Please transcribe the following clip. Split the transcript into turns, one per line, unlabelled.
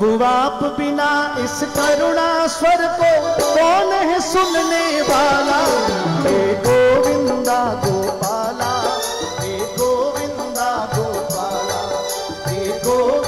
गुवाप बिना इस करुणा स्वर को कौन है सुनने वाला? हे गोविंदा गोपाला, हे गोविंदा गोपाला, हे गोविंदा